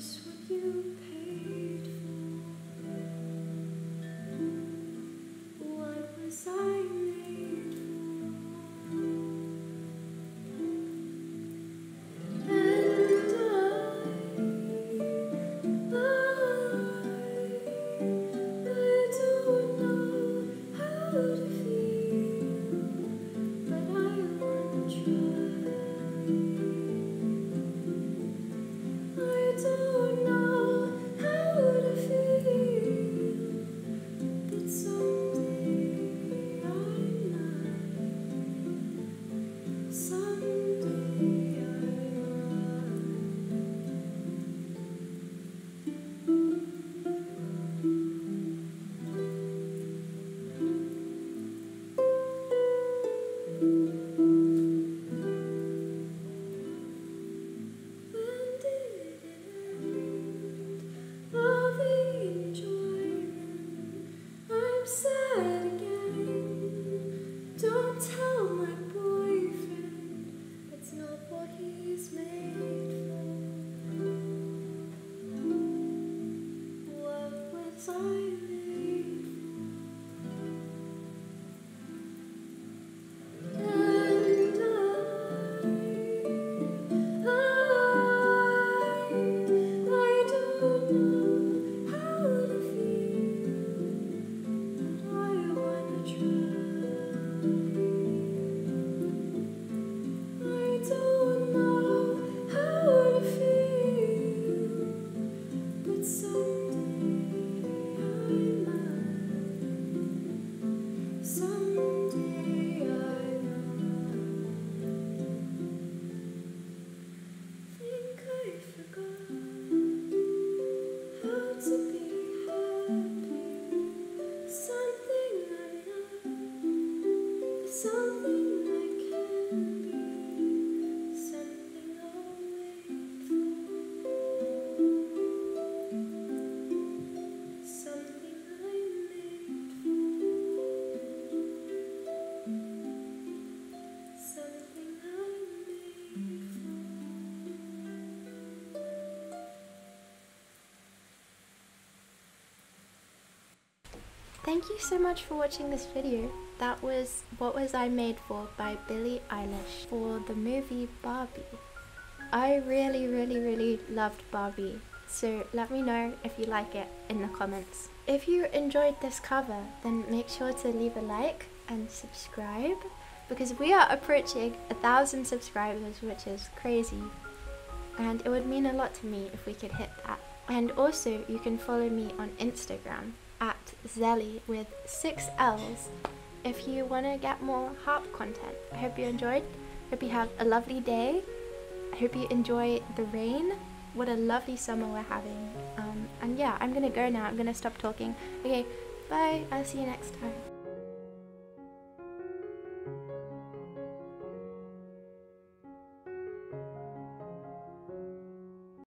just what you desire. Thank you so much for watching this video. That was What Was I Made For by Billie Eilish for the movie Barbie. I really, really, really loved Barbie, so let me know if you like it in the comments. If you enjoyed this cover, then make sure to leave a like and subscribe because we are approaching a thousand subscribers, which is crazy. And it would mean a lot to me if we could hit that. And also, you can follow me on Instagram Zelly with six L's if you want to get more harp content. I hope you enjoyed. Hope you have a lovely day. I hope you enjoy the rain. What a lovely summer we're having. Um, and yeah, I'm gonna go now. I'm gonna stop talking. Okay, bye. I'll see you next time.